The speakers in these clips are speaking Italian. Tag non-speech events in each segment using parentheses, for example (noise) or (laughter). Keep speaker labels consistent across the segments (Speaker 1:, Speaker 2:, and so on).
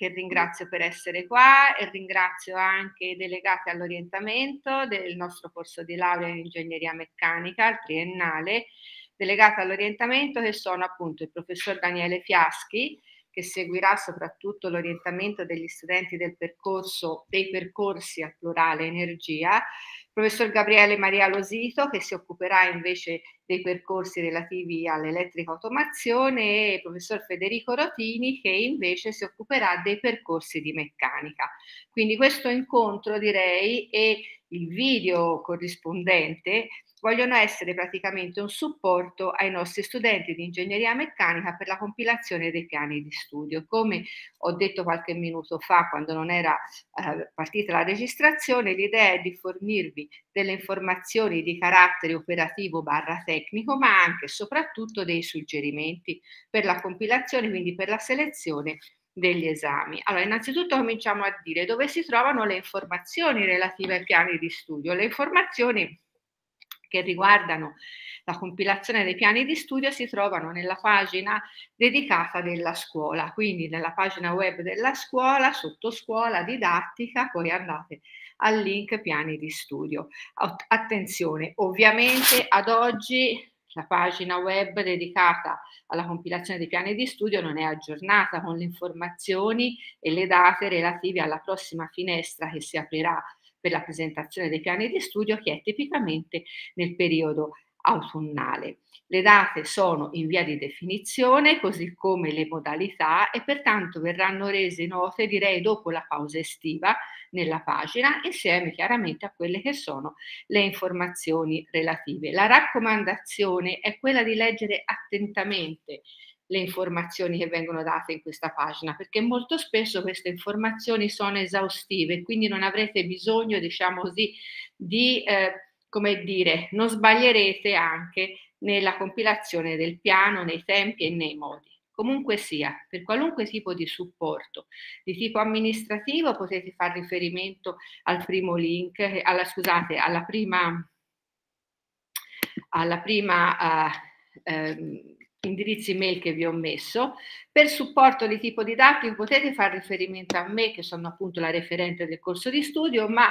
Speaker 1: che ringrazio per essere qua e ringrazio anche i delegati all'orientamento del nostro corso di laurea in ingegneria meccanica, il triennale, delegati all'orientamento che sono appunto il professor Daniele Fiaschi, che seguirà soprattutto l'orientamento degli studenti del percorso, dei percorsi al plurale energia, professor Gabriele Maria Losito che si occuperà invece dei percorsi relativi all'elettrica automazione e professor Federico Rotini che invece si occuperà dei percorsi di meccanica. Quindi questo incontro direi e il video corrispondente vogliono essere praticamente un supporto ai nostri studenti di ingegneria meccanica per la compilazione dei piani di studio. Come ho detto qualche minuto fa, quando non era eh, partita la registrazione, l'idea è di fornirvi delle informazioni di carattere operativo barra tecnico, ma anche e soprattutto dei suggerimenti per la compilazione, quindi per la selezione degli esami. Allora, innanzitutto cominciamo a dire dove si trovano le informazioni relative ai piani di studio. Le informazioni che riguardano la compilazione dei piani di studio si trovano nella pagina dedicata della scuola, quindi nella pagina web della scuola, sotto scuola, didattica, poi andate al link piani di studio. Attenzione, ovviamente ad oggi la pagina web dedicata alla compilazione dei piani di studio non è aggiornata con le informazioni e le date relative alla prossima finestra che si aprirà per la presentazione dei piani di studio che è tipicamente nel periodo autunnale. Le date sono in via di definizione, così come le modalità e pertanto verranno rese note, direi, dopo la pausa estiva nella pagina, insieme chiaramente a quelle che sono le informazioni relative. La raccomandazione è quella di leggere attentamente le informazioni che vengono date in questa pagina, perché molto spesso queste informazioni sono esaustive, quindi non avrete bisogno, diciamo così, di, eh, come dire, non sbaglierete anche nella compilazione del piano, nei tempi e nei modi. Comunque sia, per qualunque tipo di supporto di tipo amministrativo potete fare riferimento al primo link, alla, scusate, alla prima, alla prima uh, um, indirizzi mail che vi ho messo. Per supporto di tipo didattico potete fare riferimento a me, che sono appunto la referente del corso di studio, ma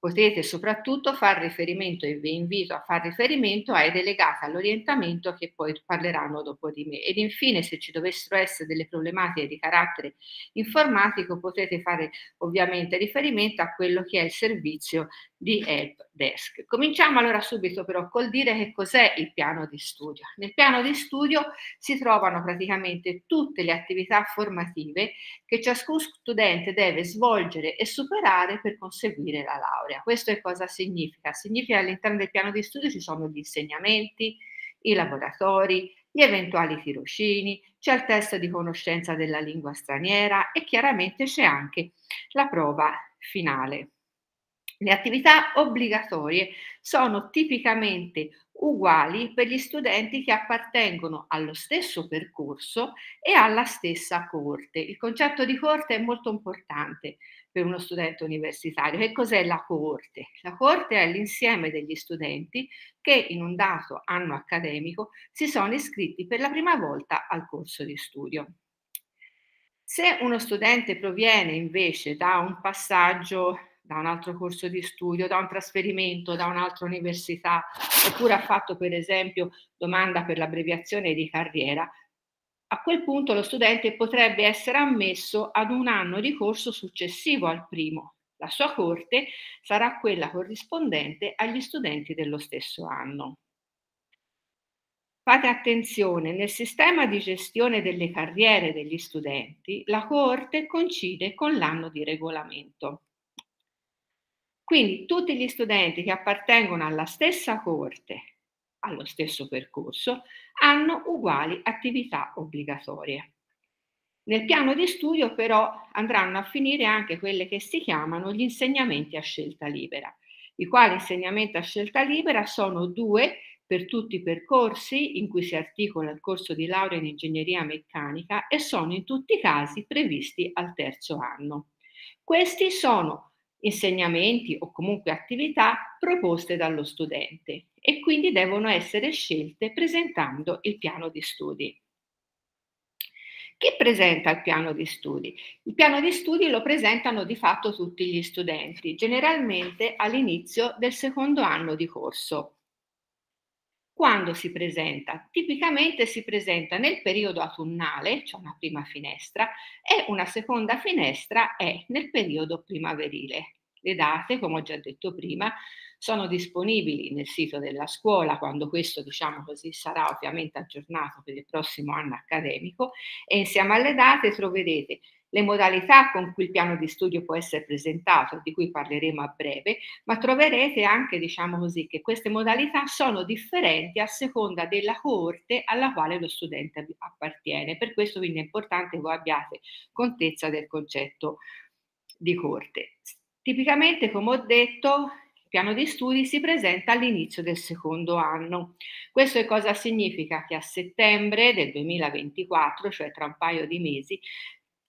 Speaker 1: potete soprattutto fare riferimento e vi invito a fare riferimento ai delegati all'orientamento che poi parleranno dopo di me. Ed infine, se ci dovessero essere delle problematiche di carattere informatico, potete fare ovviamente riferimento a quello che è il servizio di help desk. Cominciamo allora subito però col dire che cos'è il piano di studio. Nel piano di studio si trovano praticamente tutte le attività formative che ciascun studente deve svolgere e superare per conseguire la laurea. Questo è cosa significa? Significa che all'interno del piano di studio ci sono gli insegnamenti, i laboratori, gli eventuali tirocini, c'è il test di conoscenza della lingua straniera e chiaramente c'è anche la prova finale. Le attività obbligatorie sono tipicamente uguali per gli studenti che appartengono allo stesso percorso e alla stessa corte. Il concetto di corte è molto importante per uno studente universitario. Che cos'è la coorte? La coorte è l'insieme degli studenti che in un dato anno accademico si sono iscritti per la prima volta al corso di studio. Se uno studente proviene invece da un passaggio da un altro corso di studio, da un trasferimento da un'altra università, oppure ha fatto per esempio domanda per l'abbreviazione di carriera, a quel punto lo studente potrebbe essere ammesso ad un anno di corso successivo al primo. La sua corte sarà quella corrispondente agli studenti dello stesso anno. Fate attenzione, nel sistema di gestione delle carriere degli studenti, la coorte coincide con l'anno di regolamento. Quindi tutti gli studenti che appartengono alla stessa corte, allo stesso percorso, hanno uguali attività obbligatorie. Nel piano di studio però andranno a finire anche quelle che si chiamano gli insegnamenti a scelta libera, i quali insegnamenti a scelta libera sono due per tutti i percorsi in cui si articola il corso di laurea in ingegneria meccanica e sono in tutti i casi previsti al terzo anno. Questi sono insegnamenti o comunque attività proposte dallo studente e quindi devono essere scelte presentando il piano di studi. Chi presenta il piano di studi? Il piano di studi lo presentano di fatto tutti gli studenti, generalmente all'inizio del secondo anno di corso. Quando si presenta? Tipicamente si presenta nel periodo autunnale, cioè una prima finestra, e una seconda finestra è nel periodo primaverile. Le date, come ho già detto prima, sono disponibili nel sito della scuola quando questo, diciamo così, sarà ovviamente aggiornato per il prossimo anno accademico e insieme alle date troverete le modalità con cui il piano di studio può essere presentato, di cui parleremo a breve, ma troverete anche, diciamo così, che queste modalità sono differenti a seconda della coorte alla quale lo studente appartiene. Per questo quindi è importante che voi abbiate contezza del concetto di coorte. Tipicamente, come ho detto, piano di studi si presenta all'inizio del secondo anno. Questo cosa significa? Che a settembre del 2024, cioè tra un paio di mesi,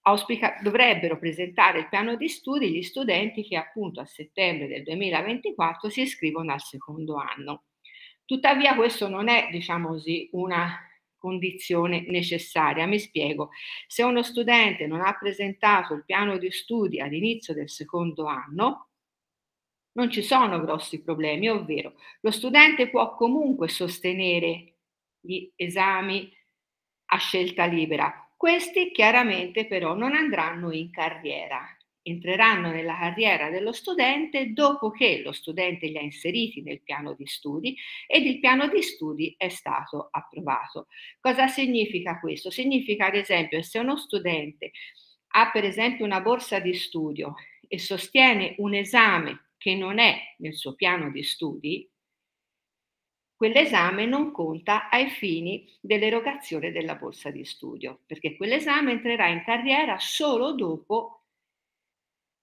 Speaker 1: auspica, dovrebbero presentare il piano di studi gli studenti che appunto a settembre del 2024 si iscrivono al secondo anno. Tuttavia questo non è, diciamo così, una condizione necessaria. Mi spiego, se uno studente non ha presentato il piano di studi all'inizio del secondo anno, non ci sono grossi problemi, ovvero lo studente può comunque sostenere gli esami a scelta libera. Questi chiaramente però non andranno in carriera, entreranno nella carriera dello studente dopo che lo studente li ha inseriti nel piano di studi ed il piano di studi è stato approvato. Cosa significa questo? Significa ad esempio se uno studente ha per esempio una borsa di studio e sostiene un esame che non è nel suo piano di studi, quell'esame non conta ai fini dell'erogazione della borsa di studio, perché quell'esame entrerà in carriera solo dopo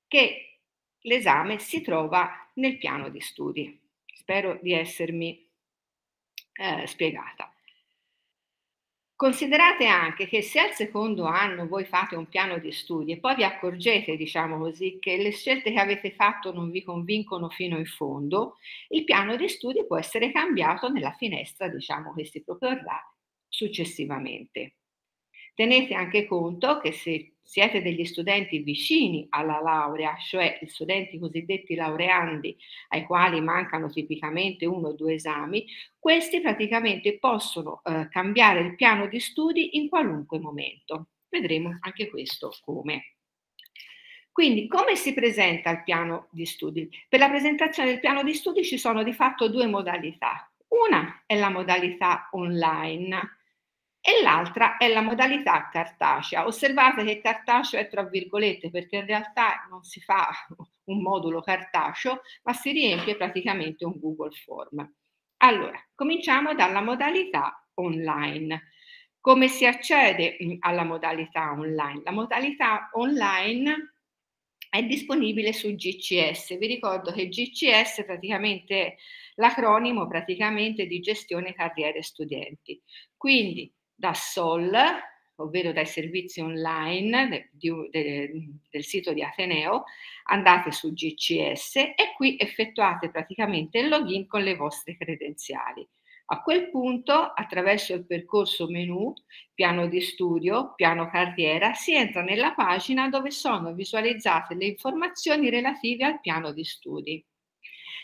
Speaker 1: che l'esame si trova nel piano di studi. Spero di essermi eh, spiegata. Considerate anche che se al secondo anno voi fate un piano di studi e poi vi accorgete, diciamo così, che le scelte che avete fatto non vi convincono fino in fondo, il piano di studi può essere cambiato nella finestra, diciamo, che si proporrà successivamente. Tenete anche conto che se siete degli studenti vicini alla laurea, cioè gli studenti cosiddetti laureandi ai quali mancano tipicamente uno o due esami, questi praticamente possono eh, cambiare il piano di studi in qualunque momento. Vedremo anche questo come. Quindi come si presenta il piano di studi? Per la presentazione del piano di studi ci sono di fatto due modalità. Una è la modalità online, e l'altra è la modalità cartacea. Osservate che cartaceo è tra virgolette perché in realtà non si fa (laughs) un modulo cartaceo, ma si riempie praticamente un Google Form. Allora, cominciamo dalla modalità online. Come si accede mm, alla modalità online? La modalità online è disponibile su GCS. Vi ricordo che GCS è praticamente l'acronimo praticamente di gestione carriere studenti. Quindi da SOL, ovvero dai servizi online de, de, de, del sito di Ateneo, andate su GCS e qui effettuate praticamente il login con le vostre credenziali. A quel punto, attraverso il percorso menu, piano di studio, piano carriera, si entra nella pagina dove sono visualizzate le informazioni relative al piano di studi.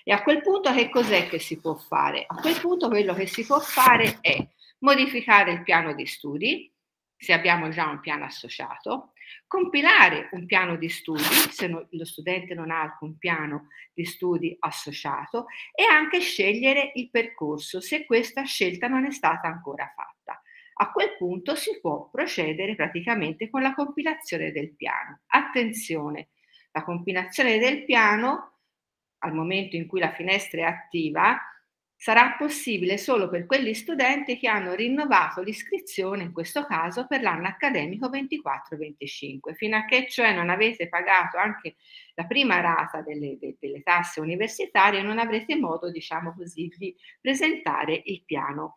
Speaker 1: E a quel punto che cos'è che si può fare? A quel punto quello che si può fare è modificare il piano di studi, se abbiamo già un piano associato, compilare un piano di studi, se no, lo studente non ha alcun piano di studi associato, e anche scegliere il percorso se questa scelta non è stata ancora fatta. A quel punto si può procedere praticamente con la compilazione del piano. Attenzione, la compilazione del piano, al momento in cui la finestra è attiva, sarà possibile solo per quegli studenti che hanno rinnovato l'iscrizione, in questo caso per l'anno accademico 24-25, fino a che cioè non avete pagato anche la prima rata delle, delle tasse universitarie, non avrete modo, diciamo così, di presentare il piano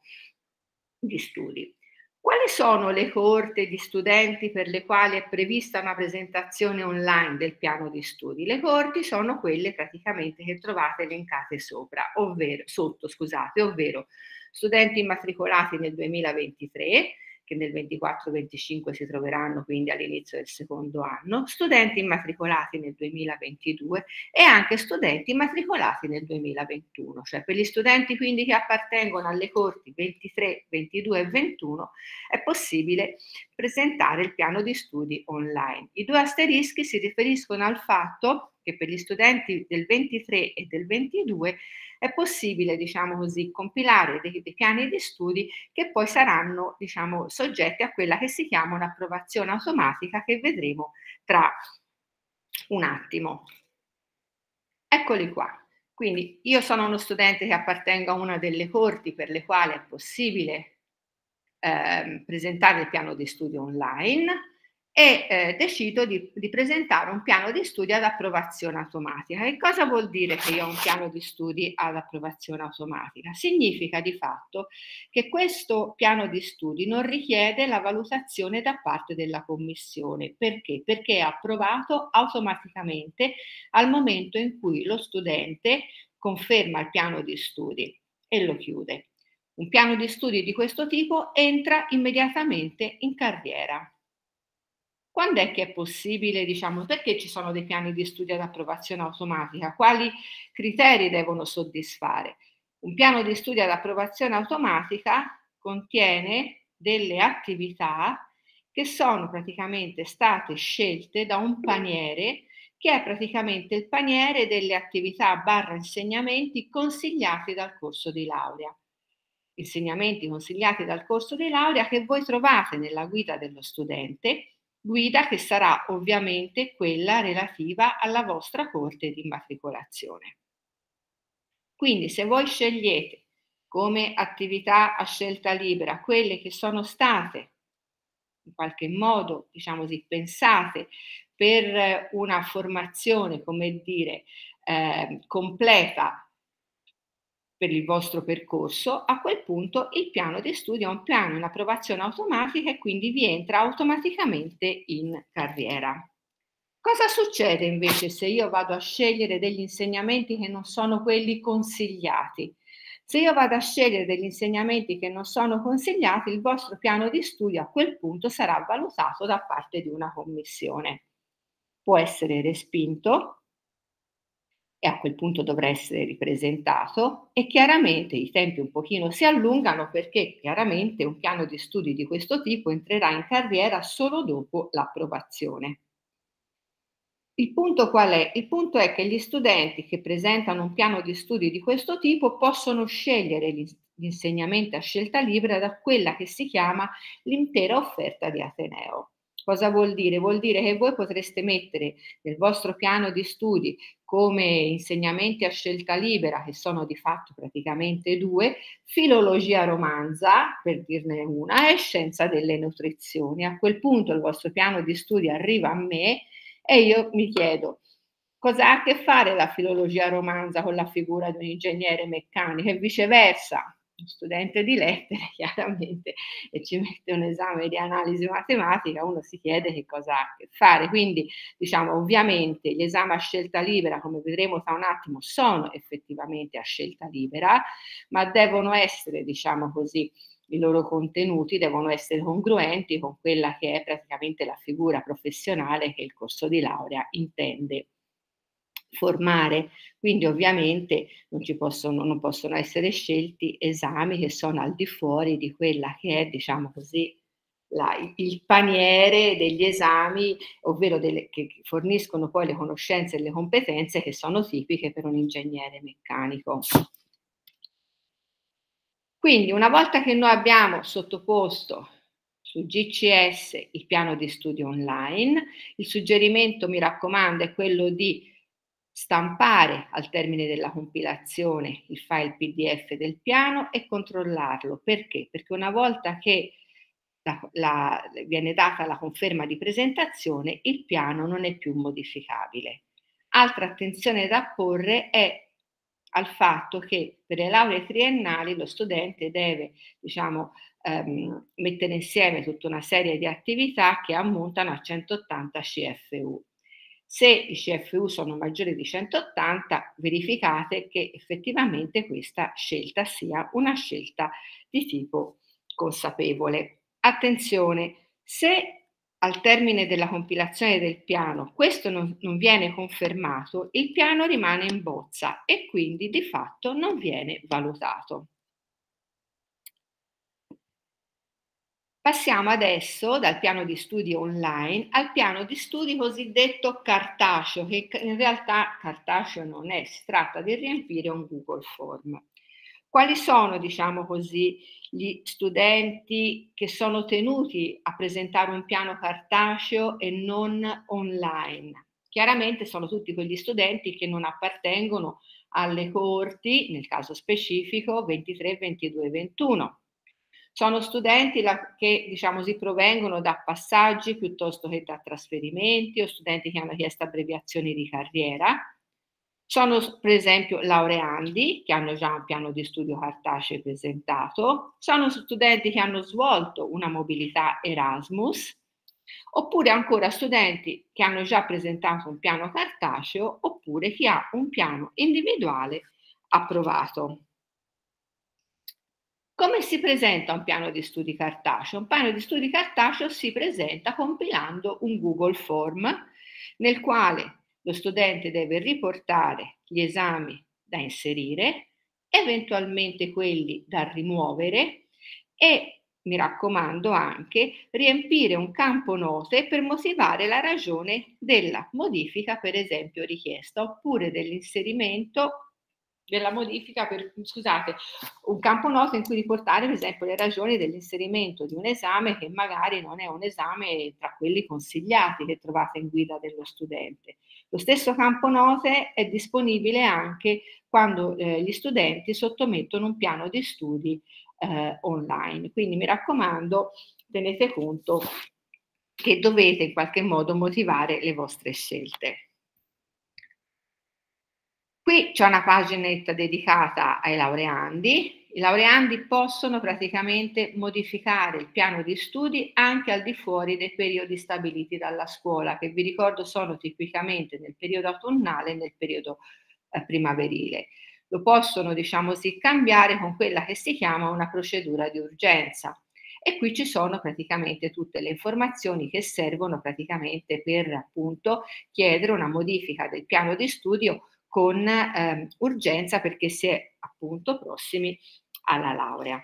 Speaker 1: di studi. Quali sono le coorte di studenti per le quali è prevista una presentazione online del piano di studi? Le coorti sono quelle praticamente che trovate elencate sopra, ovvero, sotto, scusate, ovvero studenti immatricolati nel 2023 che nel 24-25 si troveranno quindi all'inizio del secondo anno, studenti immatricolati nel 2022 e anche studenti immatricolati nel 2021, cioè per gli studenti quindi che appartengono alle corti 23, 22 e 21 è possibile presentare il piano di studi online. I due asterischi si riferiscono al fatto che per gli studenti del 23 e del 22 è possibile, diciamo così, compilare dei, dei, piani di studi che poi saranno, diciamo, soggetti a quella che si chiama un'approvazione automatica che vedremo tra un attimo. Eccoli qua. Quindi io sono uno studente che appartengo a una delle corti per le quali è possibile eh, presentare il piano di studio online e eh, decido di, di, presentare un piano di studi ad approvazione automatica. E cosa vuol dire che io ho un piano di studi ad approvazione automatica? Significa di fatto che questo piano di studi non richiede la valutazione da parte della commissione. Perché? Perché è approvato automaticamente al momento in cui lo studente conferma il piano di studi e lo chiude. Un piano di studi di questo tipo entra immediatamente in carriera. Quando è che è possibile, diciamo, perché ci sono dei piani di studio ad approvazione automatica? Quali criteri devono soddisfare? Un piano di studio ad approvazione automatica contiene delle attività che sono praticamente state scelte da un paniere che è praticamente il paniere delle attività barra insegnamenti consigliati dal corso di laurea. Insegnamenti consigliati dal corso di laurea che voi trovate nella guida dello studente guida che sarà ovviamente quella relativa alla vostra corte di immatricolazione. Quindi se voi scegliete come attività a scelta libera quelle che sono state in qualche modo, diciamo così, pensate per una formazione, come dire, eh, completa per il vostro percorso, a quel punto il piano di studio è un piano in approvazione automatica e quindi vi entra automaticamente in carriera. Cosa succede invece se io vado a scegliere degli insegnamenti che non sono quelli consigliati? Se io vado a scegliere degli insegnamenti che non sono consigliati, il vostro piano di studio a quel punto sarà valutato da parte di una commissione. Può essere respinto, e a quel punto dovrà essere ripresentato e chiaramente i tempi un pochino si allungano perché chiaramente un piano di studi di questo tipo entrerà in carriera solo dopo l'approvazione. Il punto qual è? Il punto è che gli studenti che presentano un piano di studi di questo tipo possono scegliere gli insegnamenti a scelta libera da quella che si chiama l'intera offerta di Ateneo. Cosa vuol dire? Vuol dire che voi potreste mettere nel vostro piano di studi come insegnamenti a scelta libera, che sono di fatto praticamente due, filologia romanza, per dirne una, e scienza delle nutrizioni. A quel punto il vostro piano di studi arriva a me e io mi chiedo, cosa ha a che fare la filologia romanza con la figura di un ingegnere meccanico e viceversa? Studente di lettere (laughs) chiaramente e ci mette un esame di analisi matematica, uno si chiede che cosa ha a che fare. Quindi diciamo ovviamente gli esami a scelta libera, come vedremo tra un attimo, sono effettivamente a scelta libera, ma devono essere, diciamo così, i loro contenuti devono essere congruenti con quella che è praticamente la figura professionale che il corso di laurea intende formare, quindi ovviamente non, possono, non possono essere scelti esami che sono al di fuori di quella che è, diciamo così, la, il paniere degli esami, ovvero delle, che forniscono poi le conoscenze e le competenze che sono tipiche per un ingegnere meccanico. Quindi una volta che noi abbiamo sottoposto su GCS il piano di studio online, il suggerimento, mi raccomando, è quello di stampare al termine della compilazione il file PDF del piano e controllarlo. Perché? Perché una volta che la, la, viene data la conferma di presentazione, il piano non è più modificabile. Altra attenzione da porre è al fatto che per le lauree triennali lo studente deve diciamo, ehm, mettere insieme tutta una serie di attività che ammontano a 180 CFU. Se i CFU sono maggiori di 180, verificate che effettivamente questa scelta sia una scelta di tipo consapevole. Attenzione, se al termine della compilazione del piano questo non, non, viene confermato, il piano rimane in bozza e quindi di fatto non viene valutato. Passiamo adesso dal piano di studi online al piano di studi cosiddetto cartaceo, che in realtà cartaceo non è, si tratta di riempire un Google Form. Quali sono, diciamo così, gli studenti che sono tenuti a presentare un piano cartaceo e non online? Chiaramente sono tutti quegli studenti che non appartengono alle corti, nel caso specifico 23, 22, 21. Sono studenti che diciamo si provengono da passaggi piuttosto che da trasferimenti o studenti che hanno chiesto abbreviazioni di carriera. Sono per esempio laureandi che hanno già un piano di studio cartaceo presentato, sono studenti che hanno svolto una mobilità Erasmus, oppure ancora studenti che hanno già presentato un piano cartaceo oppure chi ha un piano individuale approvato. Come si presenta un piano di studi cartaceo? Un piano di studi cartaceo si presenta compilando un Google Form nel quale lo studente deve riportare gli esami da inserire, eventualmente quelli da rimuovere e, mi raccomando anche, riempire un campo note per motivare la ragione della modifica, per esempio, richiesta, oppure dell'inserimento della modifica per, scusate, un campo note in cui riportare per esempio le ragioni dell'inserimento di un esame che magari non è un esame tra quelli consigliati che trovate in guida dello studente. Lo stesso campo note è disponibile anche quando eh, gli studenti sottomettono un piano di studi eh, online. Quindi mi raccomando, tenete conto che dovete in qualche modo motivare le vostre scelte. Qui c'è una paginetta dedicata ai laureandi. I laureandi possono praticamente modificare il piano di studi anche al di fuori dei periodi stabiliti dalla scuola, che vi ricordo sono tipicamente nel periodo autunnale e nel periodo eh, primaverile. Lo possono, diciamo così, cambiare con quella che si chiama una procedura di urgenza. E qui ci sono praticamente tutte le informazioni che servono praticamente per appunto chiedere una modifica del piano di studio con eh, urgenza perché si è appunto prossimi alla laurea.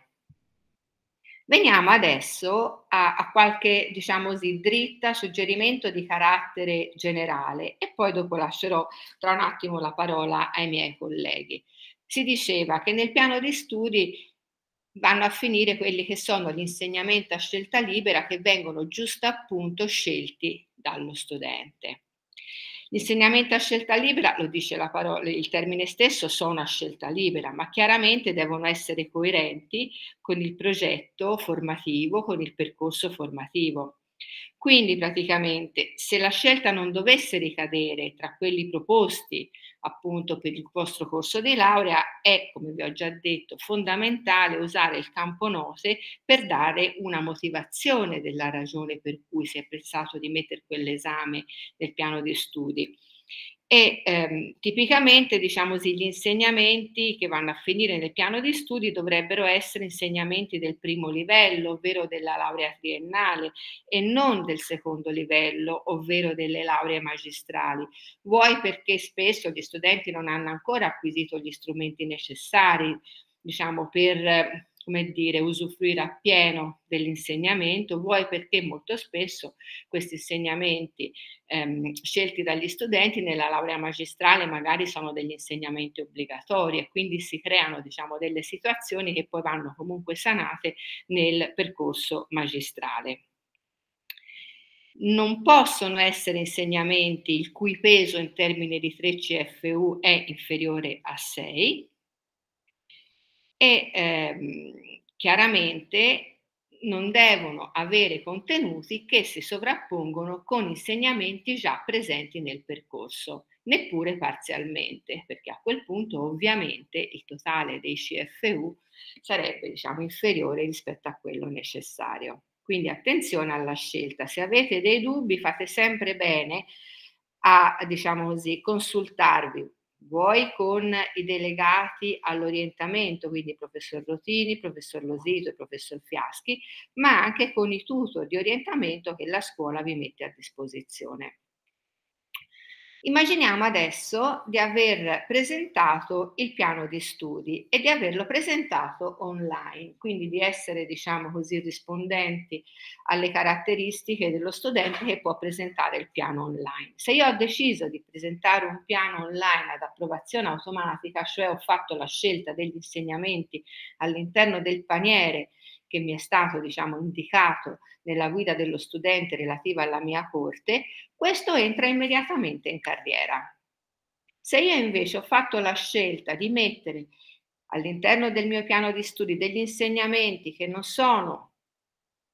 Speaker 1: Veniamo adesso a, a, qualche, diciamo così, dritta, suggerimento di carattere generale e poi dopo lascerò tra un attimo la parola ai miei colleghi. Si diceva che nel piano di studi vanno a finire quelli che sono gli insegnamenti a scelta libera che vengono giusto appunto scelti dallo studente. L'insegnamento a scelta libera, lo dice la parola, il termine stesso, sono a scelta libera, ma chiaramente devono essere coerenti con il progetto formativo, con il percorso formativo. Quindi praticamente se la scelta non dovesse ricadere tra quelli proposti appunto per il vostro corso di laurea è, come vi ho già detto, fondamentale usare il campo note per dare una motivazione della ragione per cui si è pensato di mettere quell'esame nel piano di studi e ehm, tipicamente diciamo così, gli insegnamenti che vanno a finire nel piano di studi dovrebbero essere insegnamenti del primo livello, ovvero della laurea triennale e non del secondo livello, ovvero delle lauree magistrali. Vuoi perché spesso gli studenti non hanno ancora acquisito gli strumenti necessari, diciamo, per come dire, usufruire appieno dell'insegnamento, vuoi perché molto spesso questi insegnamenti ehm, scelti dagli studenti nella laurea magistrale magari sono degli insegnamenti obbligatori e quindi si creano diciamo, delle situazioni che poi vanno comunque sanate nel percorso magistrale. Non possono essere insegnamenti il cui peso in termini di 3 CFU è inferiore a 6, e ehm, chiaramente non devono avere contenuti che si sovrappongono con insegnamenti già presenti nel percorso, neppure parzialmente, perché a quel punto ovviamente il totale dei CFU sarebbe diciamo, inferiore rispetto a quello necessario. Quindi attenzione alla scelta, se avete dei dubbi fate sempre bene a diciamo così, consultarvi vuoi con i delegati all'orientamento, quindi il professor Rotini, il professor Losito, il professor Fiaschi, ma anche con i tutor di orientamento che la scuola vi mette a disposizione. Immaginiamo adesso di aver presentato il piano di studi e di averlo presentato online, quindi di essere, diciamo così, rispondenti alle caratteristiche dello studente che può presentare il piano online. Se io ho deciso di presentare un piano online ad approvazione automatica, cioè ho fatto la scelta degli insegnamenti all'interno del paniere che mi è stato diciamo, indicato nella guida dello studente relativa alla mia corte, questo entra immediatamente in carriera. Se io invece ho fatto la scelta di mettere all'interno del mio piano di studi degli insegnamenti che non sono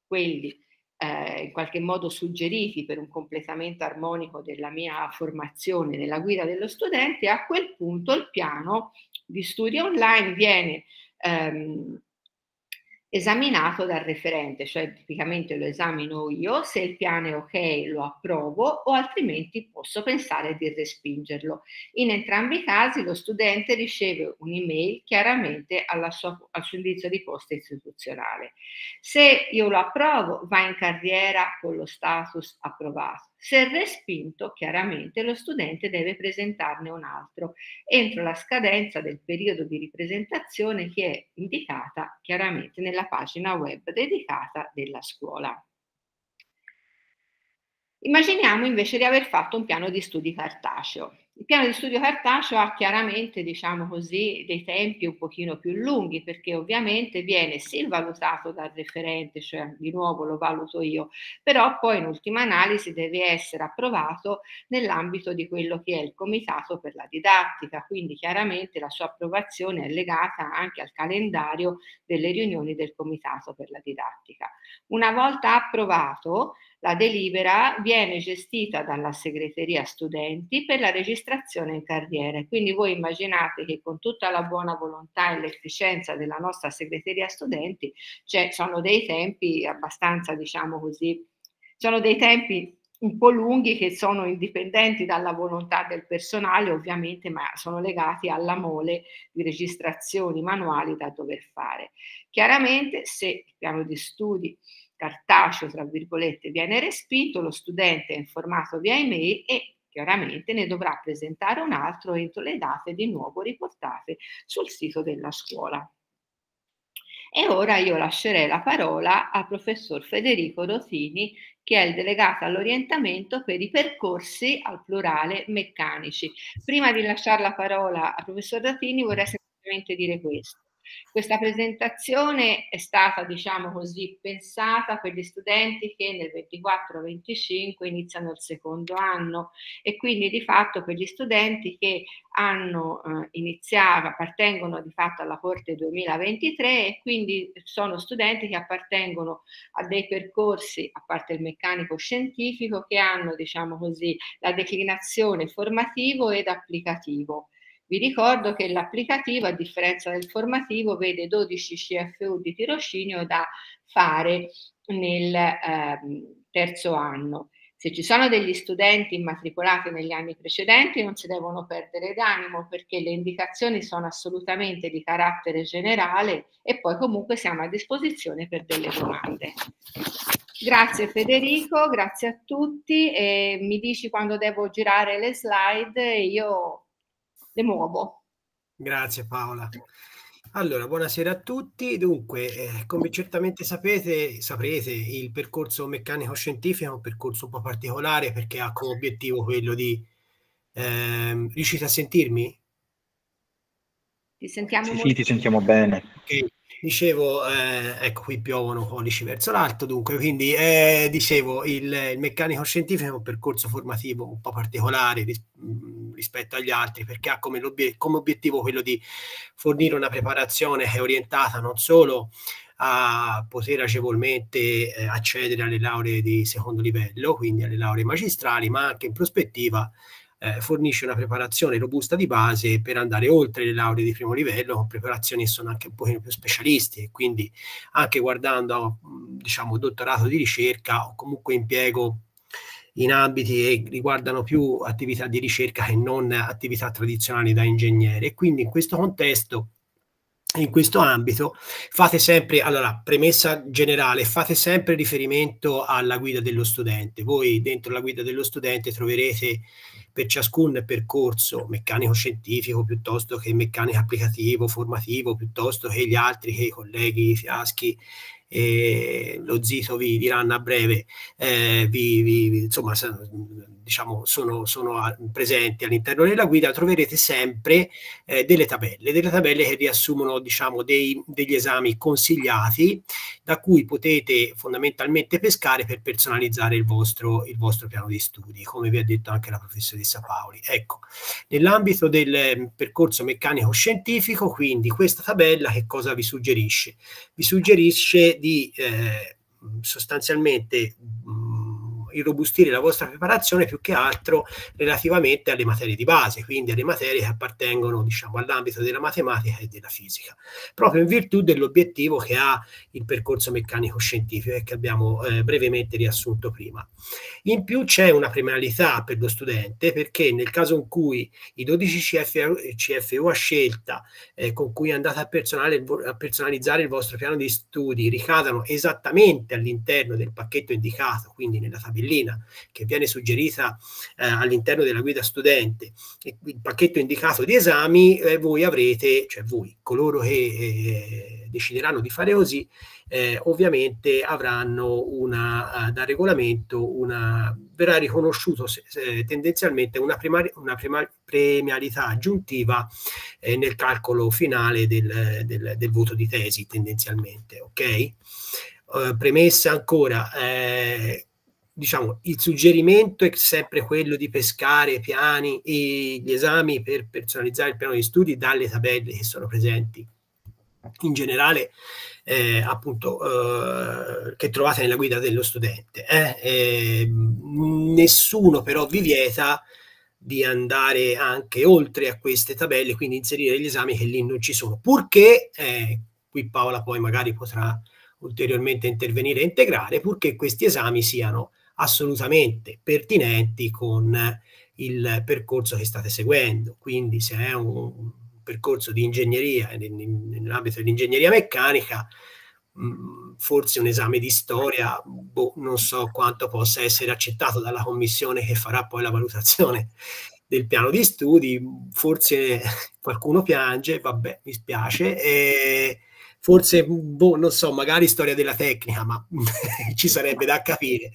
Speaker 1: quelli eh, in qualche modo suggeriti per un completamento armonico della mia formazione nella guida dello studente, a quel punto il piano di studi online viene ehm, esaminato dal referente, cioè tipicamente lo esamino io, se il piano è ok lo approvo o altrimenti posso pensare di respingerlo. In entrambi i casi lo studente riceve un'email chiaramente sua, al suo indirizzo di posta istituzionale. Se io lo approvo va in carriera con lo status approvato. Se respinto, chiaramente lo studente deve presentarne un altro entro la scadenza del periodo di ripresentazione che è indicata chiaramente nella pagina web dedicata della scuola. Immaginiamo invece di aver fatto un piano di studi cartaceo. Il piano di studio cartaceo ha chiaramente, diciamo così, dei tempi un pochino più lunghi perché ovviamente viene sì valutato dal referente, cioè di nuovo lo valuto io, però poi in ultima analisi deve essere approvato nell'ambito di quello che è il comitato per la didattica, quindi chiaramente la sua approvazione è legata anche al calendario delle riunioni del comitato per la didattica. Una volta approvato, la delibera viene gestita dalla segreteria studenti per la registrazione in carriera. Quindi voi immaginate che con tutta la buona volontà e l'efficienza della nostra segreteria studenti cioè, sono dei tempi abbastanza, diciamo così, sono dei tempi un po' lunghi che sono indipendenti dalla volontà del personale ovviamente, ma sono legati alla mole di registrazioni manuali da dover fare. Chiaramente se il piano di studi cartaceo, tra virgolette, viene respinto, lo studente è informato via email e chiaramente ne dovrà presentare un altro entro le date di nuovo riportate sul sito della scuola. E ora io lascerei la parola al professor Federico Rosini, che è il delegato all'orientamento per i percorsi al plurale meccanici. Prima di lasciare la parola al professor Rosini vorrei semplicemente dire questo. Questa presentazione è stata, diciamo così, pensata per gli studenti che nel 24-25 iniziano il secondo anno e quindi di fatto per gli studenti che hanno eh, iniziato, appartengono di fatto alla Corte 2023 e quindi sono studenti che appartengono a dei percorsi, a parte il meccanico scientifico, che hanno, diciamo così, la declinazione formativo ed applicativo. Vi ricordo che l'applicativo, a differenza del formativo, vede 12 CFU di tirocinio da fare nel eh, terzo anno. Se ci sono degli studenti immatricolati negli anni precedenti non si devono perdere d'animo perché le indicazioni sono assolutamente di carattere generale e poi comunque siamo a disposizione per delle domande. Grazie Federico, grazie a tutti e mi dici quando devo girare le slide io le muovo.
Speaker 2: Grazie Paola. Allora, buonasera a tutti. Dunque, eh, come certamente sapete, saprete, il percorso meccanico-scientifico è un percorso un po' particolare perché ha come obiettivo quello di... Eh, riuscite a sentirmi?
Speaker 1: Ti sentiamo
Speaker 3: sì, sì, ti sentiamo bene.
Speaker 2: Okay. Dicevo, eh, ecco qui piovono pollici verso l'alto, dunque, quindi eh, dicevo, il, il, meccanico scientifico è un percorso formativo un po' particolare ris- mm, rispetto agli altri, perché ha come, come, obiettivo quello di fornire una preparazione che è orientata non solo a poter agevolmente eh, accedere alle lauree di secondo livello, quindi alle lauree magistrali, ma anche in prospettiva eh, fornisce una preparazione robusta di base per andare oltre le lauree di primo livello, con preparazioni che sono anche un pochino più specialisti quindi anche guardando diciamo dottorato di ricerca o comunque impiego in ambiti che riguardano più attività di ricerca che non attività tradizionali da ingegnere. E quindi in questo contesto in questo ambito fate sempre, allora, premessa generale, fate sempre riferimento alla guida dello studente. Voi dentro la guida dello studente troverete per ciascun percorso meccanico scientifico piuttosto che meccanico applicativo, formativo, piuttosto che gli altri che i colleghi Fiaschi e lo Zito vi diranno a breve, eh, vi, vi, insomma, diciamo, sono, sono presenti all'interno della guida, troverete sempre eh, delle tabelle, delle tabelle che riassumono diciamo, dei, degli esami consigliati da cui potete fondamentalmente pescare per personalizzare il vostro, il vostro piano di studi, come vi ha detto anche la professoressa Paoli. Ecco, nell'ambito del eh, percorso meccanico scientifico, quindi questa tabella che cosa vi suggerisce? Vi suggerisce di eh, sostanzialmente irrobustire la vostra preparazione più che altro relativamente alle materie di base, quindi alle materie che appartengono diciamo, all'ambito della matematica e della fisica, proprio in virtù dell'obiettivo che ha il percorso meccanico-scientifico e che abbiamo eh, brevemente riassunto prima. In più c'è una premialità per lo studente perché nel caso in cui i 12 CFU, CFU a scelta eh, con cui andate a, a personalizzare il vostro piano di studi ricadano esattamente all'interno del pacchetto indicato, quindi nella tabella tabellina che viene suggerita eh, all'interno della guida studente, il pacchetto indicato di esami, eh, voi avrete, cioè voi, coloro che eh, decideranno di fare così, eh, ovviamente avranno una, uh, da regolamento una, verrà riconosciuto se, se, tendenzialmente una, primari, una prima, premialità aggiuntiva eh, nel calcolo finale del, del, del, voto di tesi tendenzialmente, ok? Uh, premessa ancora, eh, diciamo, il suggerimento è sempre quello di pescare piani e gli esami per personalizzare il piano di studi dalle tabelle che sono presenti in generale eh, appunto eh, che trovate nella guida dello studente eh? Ehm, nessuno però vi vieta di andare anche oltre a queste tabelle quindi inserire gli esami che lì non ci sono purché eh, qui Paola poi magari potrà ulteriormente intervenire e integrare purché questi esami siano assolutamente pertinenti con il percorso che state seguendo. Quindi se è un percorso di ingegneria nell'ambito dell'ingegneria meccanica, mm, forse un esame di storia, boh, non so quanto possa essere accettato dalla commissione che farà poi la valutazione (laughs) del piano di studi, forse qualcuno piange, vabbè, mi spiace, e forse, boh, non so, magari storia della tecnica, ma (laughs) ci sarebbe da capire.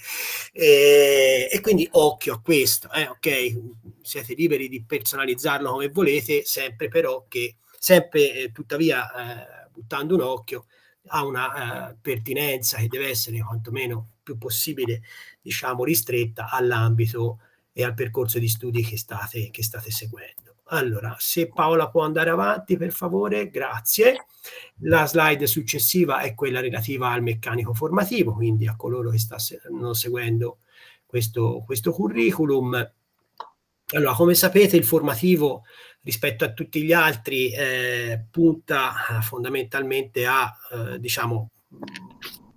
Speaker 2: E, e, quindi occhio a questo, eh, ok? Siete liberi di personalizzarlo come volete, sempre però che, sempre eh, tuttavia, eh, buttando un occhio, ha una eh, pertinenza che deve essere quantomeno più possibile, diciamo, ristretta all'ambito e al percorso di studi che state, che state seguendo. Allora, se Paola può andare avanti, per favore, grazie. La slide successiva è quella relativa al meccanico formativo, quindi a coloro che stanno seguendo questo, questo curriculum. Allora, come sapete, il formativo rispetto a tutti gli altri eh, punta fondamentalmente a, eh, diciamo,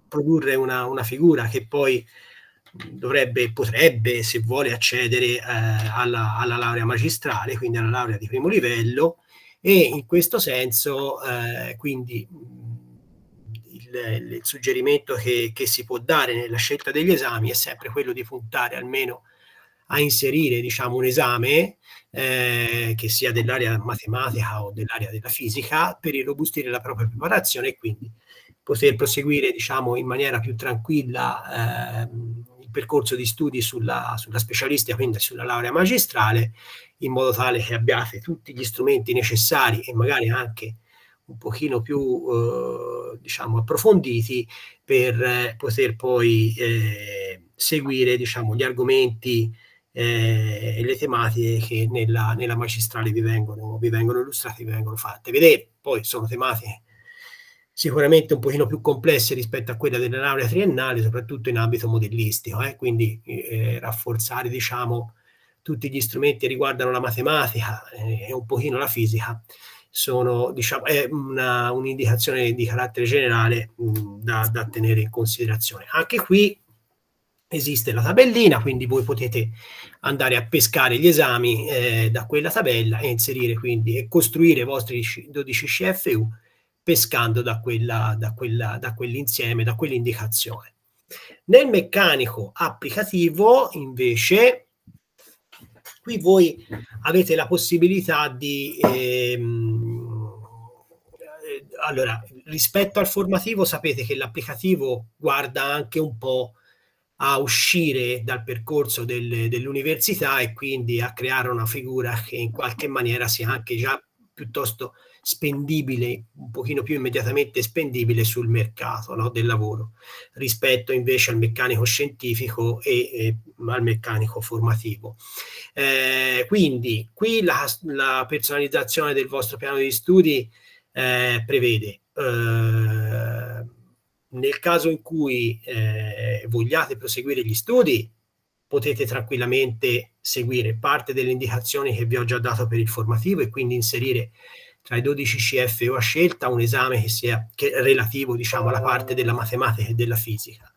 Speaker 2: produrre una, una figura che poi dovrebbe, potrebbe, se vuole, accedere eh, alla, alla, laurea magistrale, quindi alla laurea di primo livello, e in questo senso, eh, quindi il, il suggerimento che, che, si può dare nella scelta degli esami è sempre quello di puntare almeno a inserire diciamo, un esame eh, che sia dell'area matematica o dell'area della fisica per irrobustire la propria preparazione e quindi poter proseguire diciamo, in maniera più tranquilla eh, percorso di studi sulla, sulla specialistica, quindi sulla laurea magistrale, in modo tale che abbiate tutti gli strumenti necessari e magari anche un pochino più eh, diciamo approfonditi per eh, poter poi eh, seguire diciamo gli argomenti eh, e le tematiche che nella, nella magistrale vi vengono, vi vengono illustrate, vi vengono fatte vedere. Poi sono tematiche sicuramente un pochino più complesse rispetto a quella della laurea triennale, soprattutto in ambito modellistico, eh? quindi eh, rafforzare diciamo, tutti gli strumenti che riguardano la matematica eh, e un pochino la fisica sono, diciamo, è una, un'indicazione di carattere generale mh, da, da tenere in considerazione. Anche qui esiste la tabellina, quindi voi potete andare a pescare gli esami eh, da quella tabella e inserire quindi e costruire i vostri 12 CFU pescando da, quella, da, quella, da quell'insieme, da quell'indicazione. Nel meccanico applicativo, invece, qui voi avete la possibilità di... Ehm, allora, rispetto al formativo sapete che l'applicativo guarda anche un po' a uscire dal percorso del, dell'università e quindi a creare una figura che in qualche maniera sia anche già piuttosto spendibile, un pochino più immediatamente spendibile sul mercato no, del lavoro, rispetto invece al meccanico scientifico e, e al meccanico formativo. Eh, quindi qui la, la, personalizzazione del vostro piano di studi eh, prevede eh, nel caso in cui eh, vogliate proseguire gli studi, potete tranquillamente seguire parte delle indicazioni che vi ho già dato per il formativo e quindi inserire tra i 12 CFO a scelta un esame che sia che relativo diciamo, alla parte della matematica e della fisica.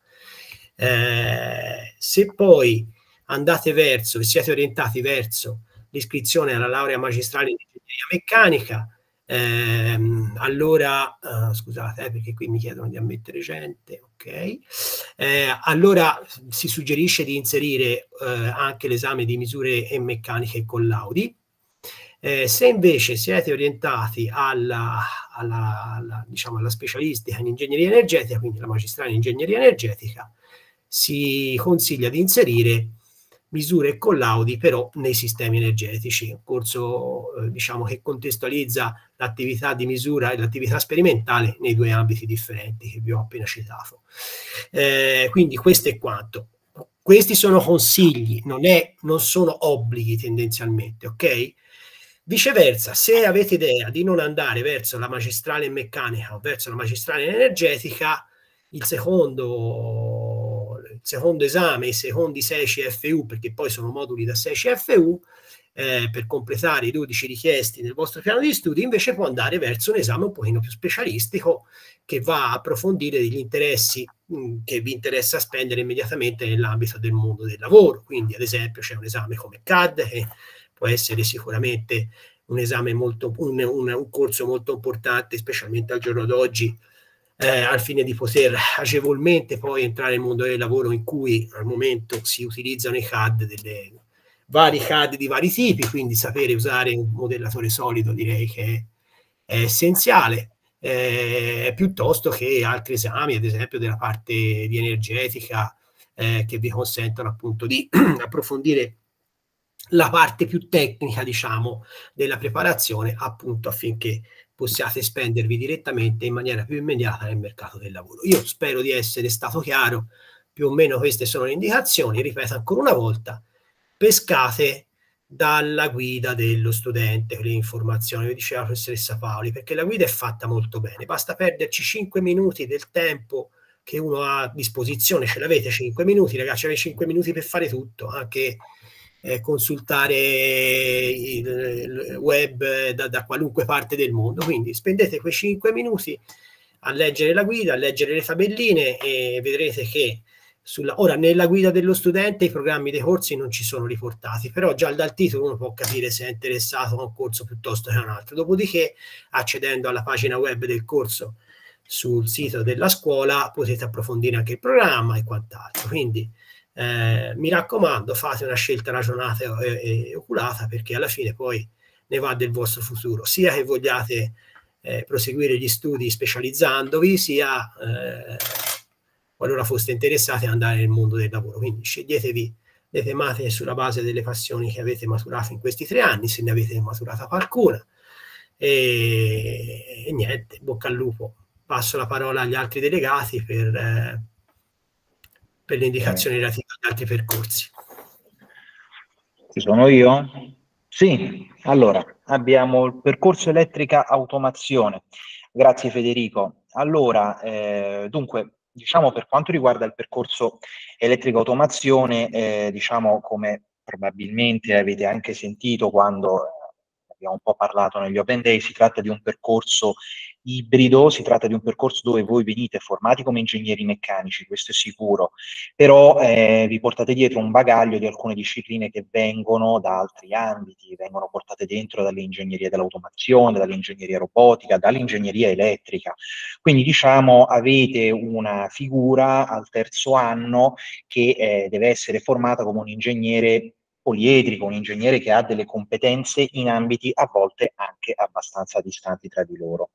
Speaker 2: Eh, se poi andate verso e siete orientati verso l'iscrizione alla laurea magistrale in ingegneria meccanica, Ehm, allora, uh, scusate, eh, perché qui mi chiedono di ammettere gente, ok? Eh, allora si suggerisce di inserire eh, anche l'esame di misure e meccaniche collaudi. Eh, se invece siete orientati alla, alla, alla, diciamo, alla specialistica in ingegneria energetica, quindi la magistrale in ingegneria energetica, si consiglia di inserire misure e collaudi però nei sistemi energetici, un corso eh, diciamo, che contestualizza l'attività di misura e l'attività sperimentale nei due ambiti differenti che vi ho appena citato. Eh, quindi questo è quanto. Questi sono consigli, non, è, non sono obblighi tendenzialmente, ok? Viceversa, se avete idea di non andare verso la magistrale in meccanica o verso la magistrale in energetica, il secondo secondo esame, i secondi 6 CFU, perché poi sono moduli da 6 CFU, eh, per completare i 12 richiesti nel vostro piano di studi, invece può andare verso un esame un pochino più specialistico che va a approfondire degli interessi mm, che vi interessa spendere immediatamente nell'ambito del mondo del lavoro. Quindi, ad esempio, c'è un esame come CAD che può essere sicuramente un esame molto, un, un, un corso molto importante, specialmente al giorno d'oggi, eh, al fine di poter agevolmente poi entrare nel mondo del lavoro in cui al momento si utilizzano i CAD delle vari CAD di vari tipi, quindi sapere usare un modellatore solido direi che è, è essenziale, eh, piuttosto che altri esami, ad esempio della parte di energetica, eh, che vi consentono appunto di (clears throat) approfondire la parte più tecnica, diciamo, della preparazione, appunto affinché possiate spendervi direttamente in maniera più immediata nel mercato del lavoro. Io spero di essere stato chiaro, più o meno queste sono le indicazioni, ripeto ancora una volta, pescate dalla guida dello studente le informazioni, vi diceva la professoressa Paoli, perché la guida è fatta molto bene, basta perderci 5 minuti del tempo che uno ha a disposizione, ce l'avete 5 minuti, ragazzi, avete 5 minuti per fare tutto, anche eh, consultare il, web da, da, qualunque parte del mondo. Quindi spendete quei 5 minuti a leggere la guida, a leggere le tabelline e vedrete che sulla, ora nella guida dello studente i programmi dei corsi non ci sono riportati, però già dal titolo uno può capire se è interessato a un corso piuttosto che a un altro. Dopodiché, accedendo alla pagina web del corso sul sito della scuola, potete approfondire anche il programma e quant'altro. Quindi eh, mi raccomando, fate una scelta ragionata e, e, oculata perché alla fine poi ne va del vostro futuro, sia che vogliate eh, proseguire gli studi specializzandovi, sia eh, qualora foste interessati ad andare nel mondo del lavoro. Quindi sceglietevi le tematiche sulla base delle passioni che avete maturato in questi tre anni, se ne avete maturata qualcuna. E, e niente, bocca al lupo. Passo la parola agli altri delegati per eh, per le indicazioni eh. relative ad altri percorsi.
Speaker 3: Ci sono io? Sì, allora abbiamo il percorso elettrica automazione. Grazie Federico. Allora, eh, dunque, diciamo per quanto riguarda il percorso elettrica automazione, eh, diciamo come probabilmente avete anche sentito quando abbiamo un po' parlato negli Open Day, si tratta di un percorso ibrido, si tratta di un percorso dove voi venite formati come ingegneri meccanici, questo è sicuro, però eh, vi portate dietro un bagaglio di alcune discipline che vengono da altri ambiti, vengono portate dentro dalle ingegnerie dell'automazione, dall'ingegneria robotica, dall'ingegneria elettrica. Quindi diciamo avete una figura al terzo anno che eh, deve essere formata come un ingegnere poliedrico, un ingegnere che ha delle competenze in ambiti a volte anche abbastanza distanti tra di loro.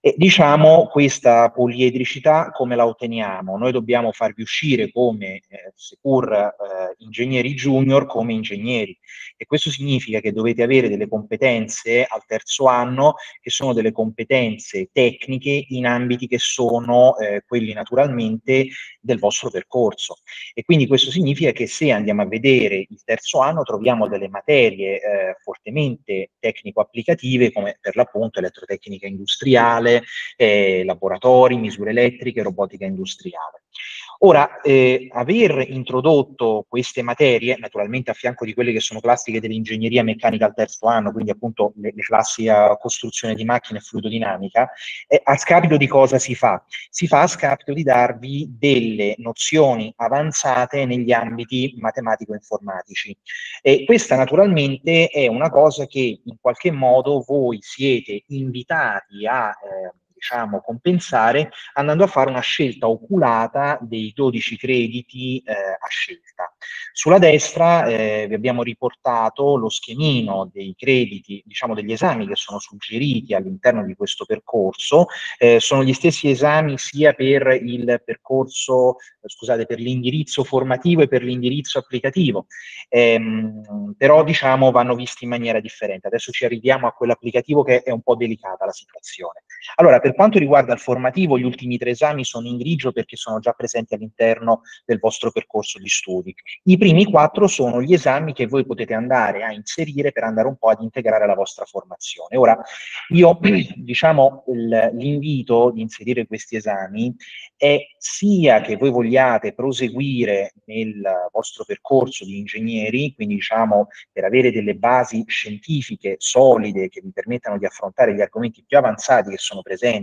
Speaker 3: E diciamo questa poliedricità come la otteniamo? Noi dobbiamo farvi uscire come eh, seppur eh, ingegneri junior come ingegneri e questo significa che dovete avere delle competenze al terzo anno che sono delle competenze tecniche in ambiti che sono eh, quelli naturalmente del vostro percorso e quindi questo significa che se andiamo a vedere il terzo anno troviamo delle materie eh, fortemente tecnico-applicative come per l'appunto elettrotecnica industriale, eh, laboratori, misure elettriche, robotica industriale. Ora, eh, aver introdotto queste materie, naturalmente a fianco di quelle che sono classiche dell'ingegneria meccanica al terzo anno, quindi appunto le, le classi a costruzione di macchine e fluidodinamica, eh, a scapito di cosa si fa? Si fa a scapito di darvi delle nozioni avanzate negli ambiti matematico-informatici. E questa naturalmente è una cosa che in qualche modo voi siete invitati a... Eh, diciamo, compensare andando a fare una scelta oculata dei 12 crediti eh, a scelta. Sulla destra eh, vi abbiamo riportato lo schemino dei crediti, diciamo degli esami che sono suggeriti all'interno di questo percorso, eh, sono gli stessi esami sia per il percorso, eh, scusate, per l'indirizzo formativo e per l'indirizzo applicativo, ehm, però diciamo vanno visti in maniera differente. Adesso ci arriviamo a quello applicativo che è un po' delicata la situazione. Allora, per quanto riguarda il formativo, gli ultimi tre esami sono in grigio perché sono già presenti all'interno del vostro percorso di studi. I primi quattro sono gli esami che voi potete andare a inserire per andare un po' ad integrare la vostra formazione. Ora, io (clears throat) diciamo l'invito di inserire questi esami è sia che voi vogliate proseguire nel vostro percorso di ingegneri, quindi diciamo per avere delle basi scientifiche solide che vi permettano di affrontare gli argomenti più avanzati che sono presenti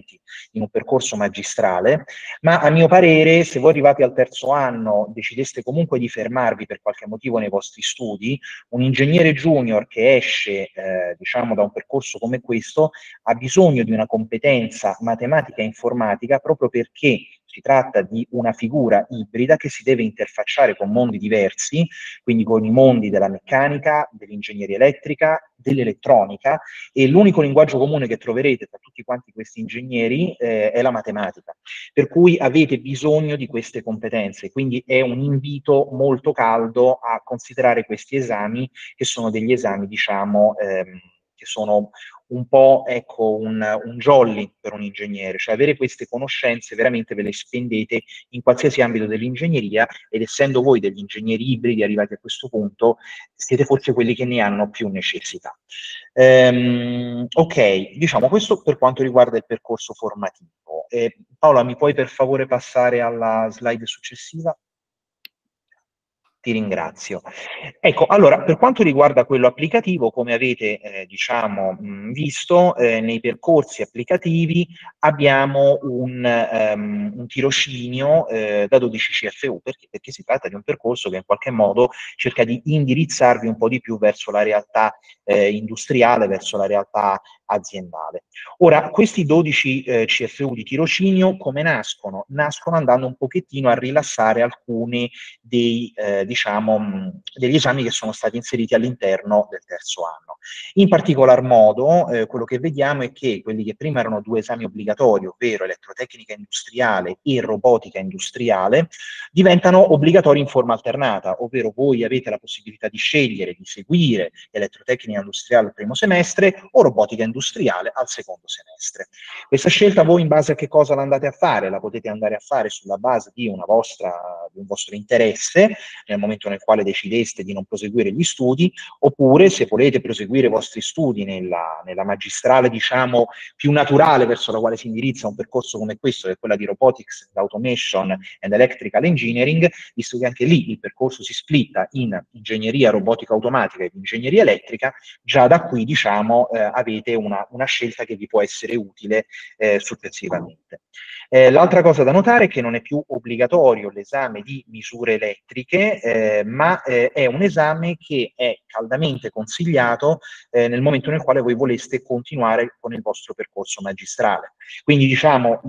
Speaker 3: in un percorso magistrale, ma a mio parere se voi arrivati al terzo anno decideste comunque di fermarvi per qualche motivo nei vostri studi, un ingegnere junior che esce eh, diciamo da un percorso come questo ha bisogno di una competenza matematica e informatica proprio perché si tratta di una figura ibrida che si deve interfacciare con mondi diversi, quindi con i mondi della meccanica, dell'ingegneria elettrica, dell'elettronica e l'unico linguaggio comune che troverete tra tutti quanti questi ingegneri eh, è la matematica. Per cui avete bisogno di queste competenze, quindi è un invito molto caldo a considerare questi esami che sono degli esami, diciamo, ehm, che sono un po' ecco, un, un, jolly per un ingegnere, cioè avere queste conoscenze veramente ve le spendete in qualsiasi ambito dell'ingegneria ed essendo voi degli ingegneri ibridi arrivati a questo punto, siete forse quelli che ne hanno più necessità. Ehm, ok, diciamo questo per quanto riguarda il percorso formativo. Eh, Paola, mi puoi per favore passare alla slide successiva? Ti ringrazio. Ecco, allora, per quanto riguarda quello applicativo, come avete, eh, diciamo, mh, visto, eh, nei percorsi applicativi abbiamo un, um, un tirocinio eh, da 12 CFU, perché? perché si tratta di un percorso che in qualche modo cerca di indirizzarvi un po' di più verso la realtà eh, industriale, verso la realtà aziendale. Ora, questi 12 eh, CFU di tirocinio come nascono? Nascono andando un pochettino a rilassare alcuni dei, eh, diciamo, mh, degli esami che sono stati inseriti all'interno del terzo anno. In particolar modo, eh, quello che vediamo è che quelli che prima erano due esami obbligatori, ovvero elettrotecnica industriale e robotica industriale, diventano obbligatori in forma alternata, ovvero voi avete la possibilità di scegliere di seguire elettrotecnica industriale al primo semestre o robotica industriale al secondo semestre. Questa scelta voi in base a che cosa la andate a fare? La potete andare a fare sulla base di, vostra, di un vostro interesse nel momento nel quale decideste di non proseguire gli studi, oppure se volete proseguire i vostri studi nella, nella magistrale, diciamo, più naturale verso la quale si indirizza un percorso come questo, che è quella di Robotics, Automation and Electrical Engineering, visto che anche lì il percorso si splitta in ingegneria robotica automatica ed ingegneria elettrica, già da qui, diciamo, eh, avete una, una scelta che vi può essere utile eh, successivamente. Eh, l'altra cosa da notare è che non è più obbligatorio l'esame di misure elettriche, eh, ma eh, è un esame che è caldamente consigliato eh, nel momento nel quale voi voleste continuare con il vostro percorso magistrale. Quindi diciamo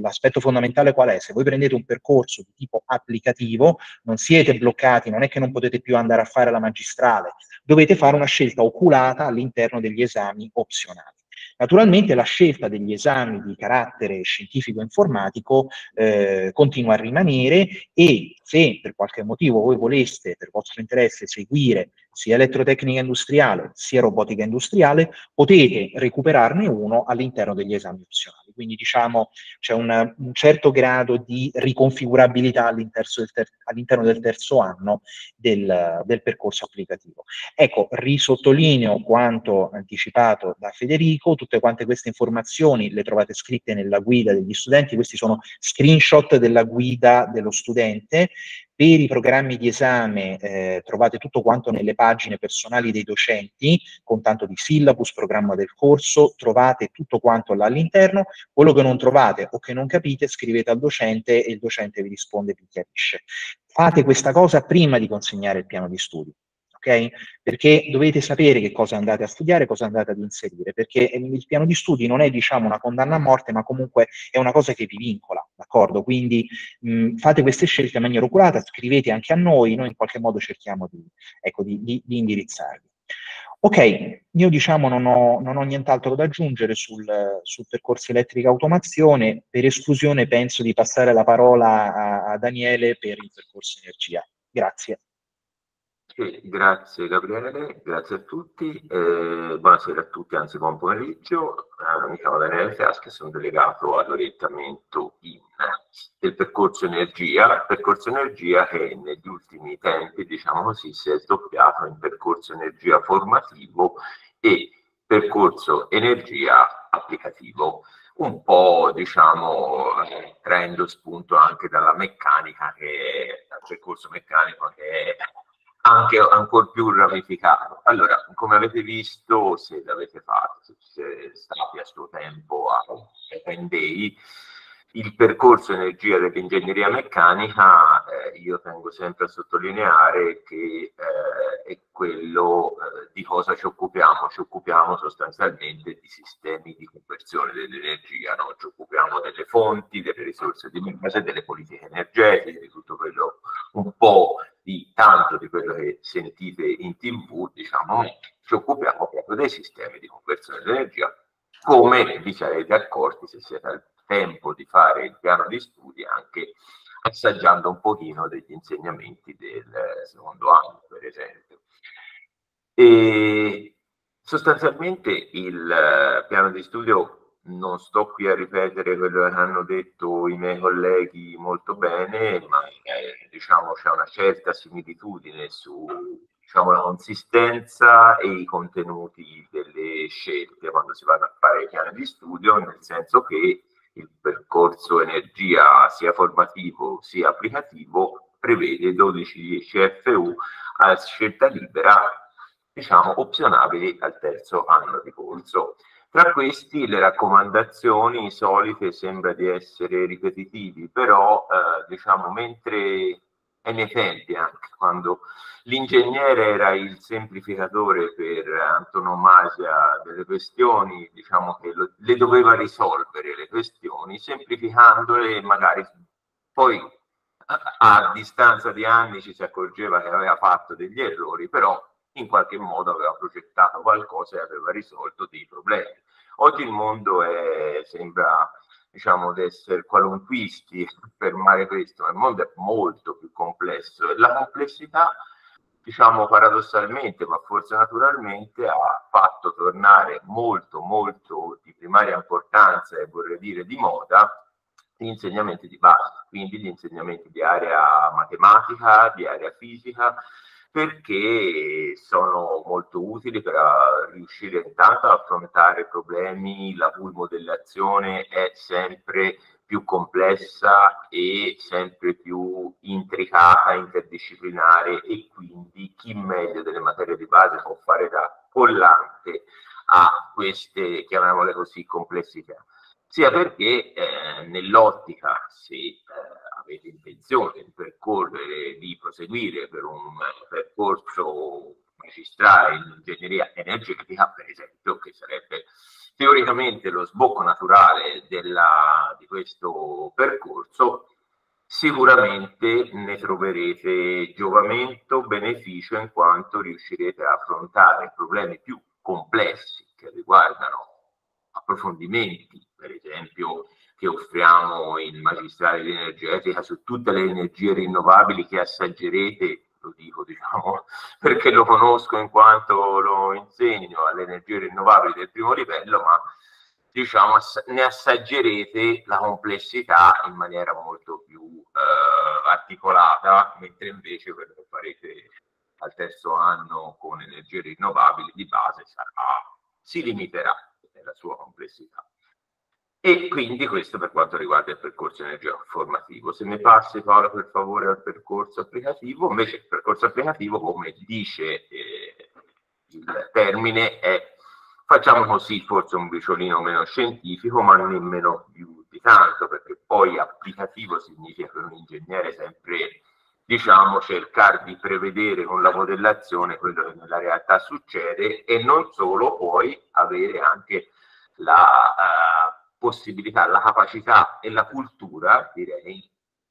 Speaker 3: l'aspetto fondamentale qual è? Se voi prendete un percorso di tipo applicativo, non siete bloccati, non è che non potete più andare a fare la magistrale, dovete fare una scelta oculata all'interno degli esami opzionali. Naturalmente la scelta degli esami di carattere scientifico-informatico eh, continua a rimanere e se per qualche motivo voi voleste, per vostro interesse, seguire sia elettrotecnica industriale sia robotica industriale, potete recuperarne uno all'interno degli esami opzionali. Quindi diciamo c'è un, un, certo grado di riconfigurabilità all'interno del, all del, terzo anno del, del, percorso applicativo. Ecco, risottolineo quanto anticipato da Federico, tutte quante queste informazioni le trovate scritte nella guida degli studenti, questi sono screenshot della guida dello studente, per i programmi di esame eh, trovate tutto quanto nelle pagine personali dei docenti, con tanto di syllabus, programma del corso, trovate tutto quanto là all'interno. Quello che non trovate o che non capite, scrivete al docente e il docente vi risponde e vi chiarisce. Fate questa cosa prima di consegnare il piano di studi ok? Perché dovete sapere che cosa andate a studiare, cosa andate ad inserire, perché il piano di studi non è, diciamo, una condanna a morte, ma comunque è una cosa che vi vincola, d'accordo? Quindi mh, fate queste scelte in maniera oculata, scrivete anche a noi, noi in qualche modo cerchiamo di, ecco, di, di, di indirizzarvi. Ok, io diciamo non ho, non ho nient'altro da aggiungere sul, sul, percorso elettrica automazione, per esclusione penso di passare la parola a, a Daniele per il percorso energia. Grazie.
Speaker 4: Sì, grazie Gabriele, grazie a tutti, eh, buonasera a tutti, anzi buon pomeriggio. Eh, mi chiamo Daniele Fiaschi, sono delegato all'orientamento in del percorso energia, percorso energia che negli ultimi tempi, diciamo così, si è sdoppiato in percorso energia formativo e percorso energia applicativo un po' diciamo prendo spunto anche dalla meccanica che dal percorso meccanico che è anche ancora più ramificato. Allora, come avete visto, se l'avete fatto, se siete stati a suo tempo a Open Day, il percorso energia dell'ingegneria meccanica, eh, io tengo sempre a sottolineare che eh, è quello eh, di cosa ci occupiamo. Ci occupiamo sostanzialmente di sistemi di conversione dell'energia, no? ci occupiamo delle fonti, delle risorse di base, delle politiche energetiche, di tutto quello, un po' di tanto di quello che sentite in tv, diciamo, ci occupiamo proprio dei sistemi di conversione dell'energia, come vi sarete accorti se siete al tempo di fare il piano di studi anche assaggiando un pochino degli insegnamenti del secondo anno, per esempio. E sostanzialmente il piano di studio non sto qui a ripetere quello che hanno detto i miei colleghi molto bene, ma eh, diciamo c'è una certa similitudine su diciamo, la consistenza e i contenuti delle scelte quando si vanno a fare i piani di studio, nel senso che il percorso energia sia formativo sia applicativo prevede 12 CFU a scelta libera, diciamo opzionabili al terzo anno di corso. Tra questi le raccomandazioni solite sembra di essere ripetitivi, però eh, diciamo mentre e nei tempi anche quando l'ingegnere era il semplificatore per antonomasia delle questioni, diciamo che lo, le doveva risolvere le questioni, semplificandole magari poi a, a, distanza di anni ci si accorgeva che aveva fatto degli errori, però in qualche modo aveva progettato qualcosa e aveva risolto dei problemi. Oggi il mondo è, sembra diciamo, di essere qualunquisti, fermare questo, il mondo è molto più complesso e la complessità, diciamo paradossalmente, ma forse naturalmente, ha fatto tornare molto, molto di primaria importanza e vorrei dire di moda gli insegnamenti di base, quindi gli insegnamenti di area matematica, di area fisica, perché sono molto utili per ah, riuscire intanto a affrontare problemi la cui modellazione è sempre più complessa e sempre più intricata, interdisciplinare e quindi chi meglio delle materie di base può fare da collante a queste, chiamiamole così, complessità, sia perché eh, nell'ottica, se eh, avete intenzione di percorrere, di proseguire per un percorso magistrale in ingegneria energetica, per esempio, che sarebbe teoricamente lo sbocco naturale della, di questo percorso, sicuramente ne troverete giovamento, beneficio in quanto riuscirete a affrontare problemi più complessi che riguardano approfondimenti, per esempio che offriamo in magistrale di energetica su tutte le energie rinnovabili che assaggerete, lo dico diciamo (laughs) perché lo conosco in quanto lo insegno alle energie rinnovabili del primo livello, ma diciamo ne assaggerete la complessità in maniera molto più eh, articolata, mentre invece quello che farete al terzo anno con energie rinnovabili di base sarà, si limiterà nella sua complessità. E quindi questo per quanto riguarda il percorso energia formativo. Se mi passi Paola per favore al percorso applicativo, invece il percorso applicativo, come dice eh, il termine, è facciamo così forse un briciolino meno scientifico, ma nemmeno più di tanto, perché poi applicativo significa per un ingegnere sempre diciamo cercare di prevedere con la modellazione quello che nella realtà succede e non solo poi avere anche la uh, possibilità, la capacità e la cultura, direi,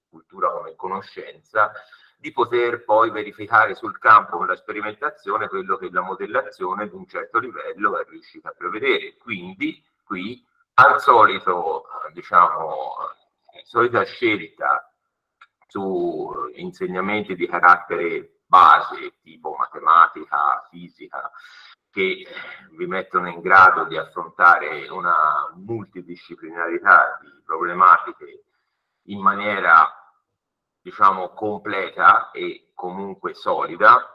Speaker 4: cultura come conoscenza, di poter poi verificare sul campo con la sperimentazione quello che la modellazione di un certo livello è riuscita a prevedere. Quindi qui al solito, diciamo, solita scelta su insegnamenti di carattere base, tipo matematica, fisica, che vi mettono in grado di affrontare una multidisciplinarità di problematiche in maniera diciamo, completa e comunque solida,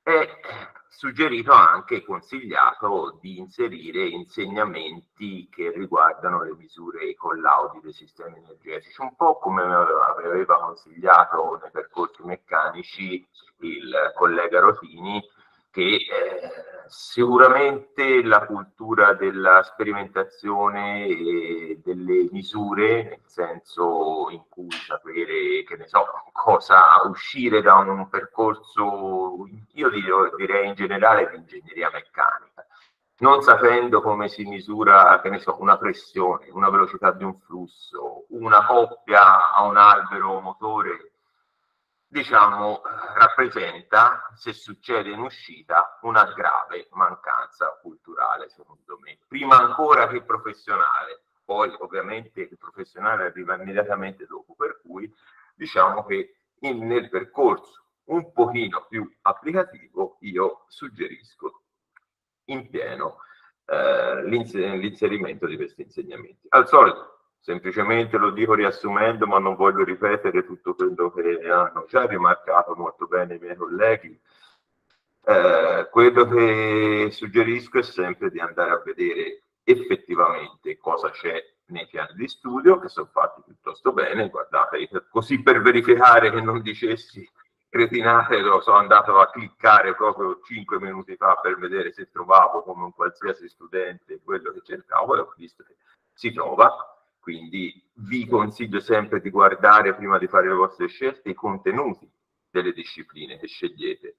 Speaker 4: è suggerito anche, consigliato di inserire insegnamenti che riguardano le misure e i collaudi dei sistemi energetici, un po' come aveva consigliato nei percorsi meccanici il collega Rosini, che eh, sicuramente la cultura della sperimentazione e delle misure, nel senso in cui sapere, che ne so, cosa uscire da un percorso, io direi in generale di ingegneria meccanica, non sapendo come si misura, che ne so, una pressione, una velocità di un flusso, una coppia a un albero motore, diciamo, rappresenta, se succede in uscita, una grave mancanza culturale, secondo me, prima ancora che professionale. Poi ovviamente il professionale arriva immediatamente dopo, per cui diciamo che in, nel percorso un pochino più applicativo io suggerisco in pieno eh, l'inserimento di questi insegnamenti. Al solito semplicemente lo dico riassumendo, ma non voglio ripetere tutto quello che hanno già rimarcato molto bene i miei colleghi. Eh, quello che suggerisco è sempre di andare a vedere effettivamente cosa c'è nei piani di studio, che sono fatti piuttosto bene. Guardate, così per verificare che non dicessi cretinate, lo sono andato a cliccare proprio 5 minuti fa per vedere se trovavo come un qualsiasi studente quello che cercavo e ho visto che si trova quindi vi consiglio sempre di guardare prima di fare le vostre scelte i contenuti delle discipline che scegliete.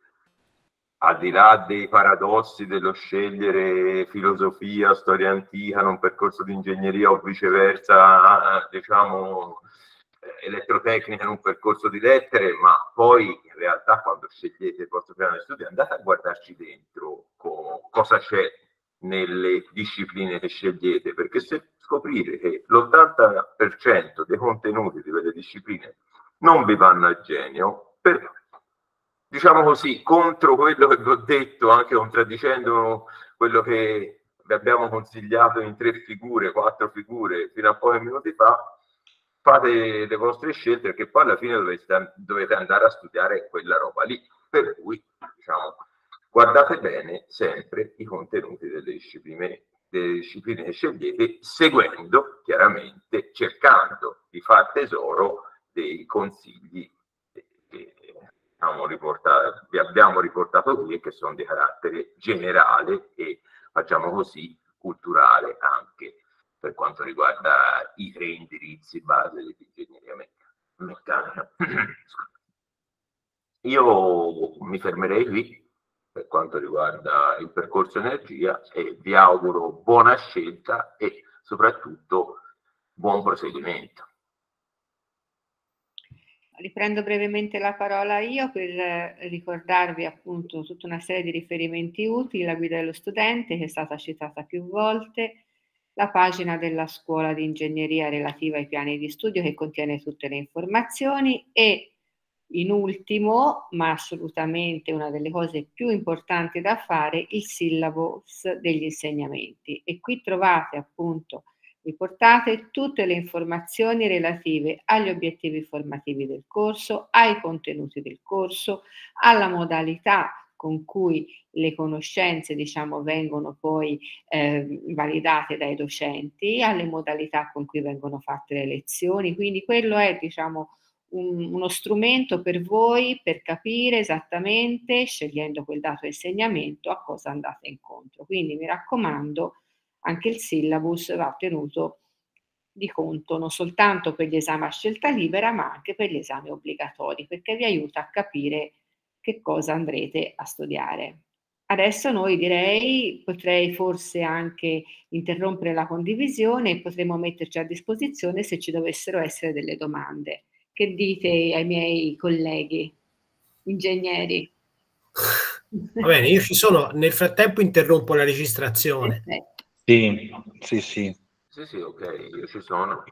Speaker 4: Al di là dei paradossi dello scegliere filosofia, storia antica in un percorso di ingegneria o viceversa, diciamo elettrotecnica in un percorso di lettere, ma poi in realtà quando scegliete il vostro piano di studio andate a guardarci dentro co cosa c'è nelle discipline che scegliete, perché se scoprire che l'80% dei contenuti di quelle discipline non vi vanno a genio, per, diciamo così, contro quello che vi ho detto, anche contraddicendo quello che vi abbiamo consigliato in tre figure, quattro figure, fino a pochi minuti fa, fate le vostre scelte perché poi alla fine dovete, dovete andare a studiare quella roba lì. Per cui, diciamo, guardate bene sempre i contenuti delle discipline delle discipline che scegliete, seguendo chiaramente, cercando di far tesoro dei consigli che diciamo, vi abbiamo riportato qui e che sono di carattere generale e facciamo così, culturale anche per quanto riguarda i tre indirizzi base dell'ingegneria meccanica. (coughs) Io mi fermerei qui per quanto riguarda il percorso energia e vi auguro buona scelta e soprattutto buon proseguimento.
Speaker 1: Riprendo brevemente la parola io per ricordarvi appunto tutta una serie di riferimenti utili, la guida dello studente che è stata citata più volte, la pagina della scuola di ingegneria relativa ai piani di studio che contiene tutte le informazioni e in ultimo, ma assolutamente una delle cose più importanti da fare, il syllabus degli insegnamenti. E qui trovate appunto riportate tutte le informazioni relative agli obiettivi formativi del corso, ai contenuti del corso, alla modalità con cui le conoscenze diciamo, vengono poi eh, validate dai docenti, alle modalità con cui vengono fatte le lezioni. Quindi quello è diciamo, un, uno strumento per voi per capire esattamente, scegliendo quel dato di insegnamento, a cosa andate incontro. Quindi mi raccomando, anche il syllabus va tenuto di conto non soltanto per gli esami a scelta libera, ma anche per gli esami obbligatori, perché vi aiuta a capire che cosa andrete a studiare. Adesso noi direi, potrei forse anche interrompere la condivisione e potremo metterci a disposizione se ci dovessero essere delle domande. Che dite ai miei colleghi ingegneri?
Speaker 2: Va bene, io ci sono, nel frattempo interrompo la registrazione.
Speaker 3: Sì, sì, sì.
Speaker 4: Sì, sì, ok, io ci sono.